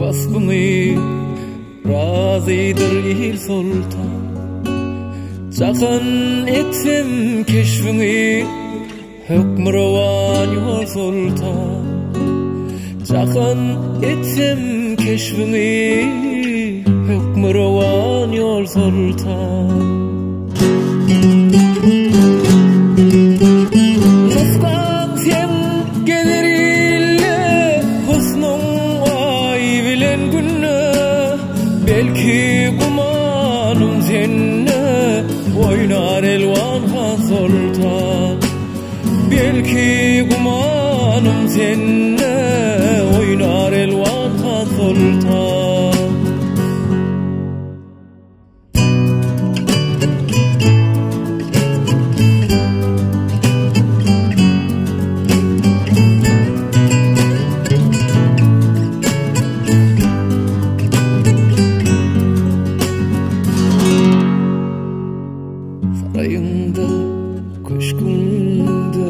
aşkını Razıdır il sultan. Çakın etsem keşfini Hükmürovan yol sultan. Çakın etsem keşfini Hükmürovan yol sultan. Nuskan bilen günne Belki kumanum senne Oynar elvan ha sultan Belki kumanum senne Oynar elvan ha köşkünde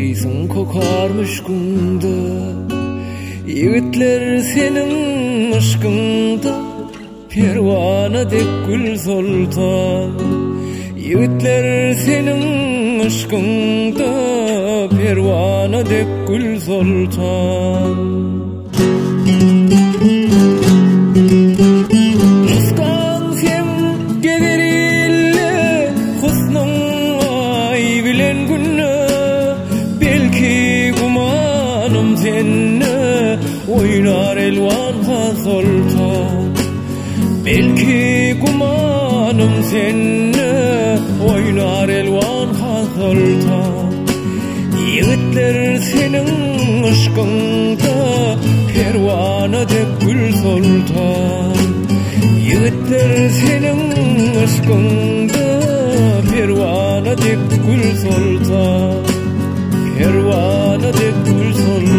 Iysın kokarmış günde Yiğitler senin aşkında Pervana dek gül sultan Yiğitler senin aşkında Pervana dek gül sultan oynar elvan hazoltan Belki gumanım senne. Oynar elvan hazoltan Yiğitler senin aşkında pervana de gül soltan Yiğitler senin aşkında pervana de gül soltan Pervana de gül soltan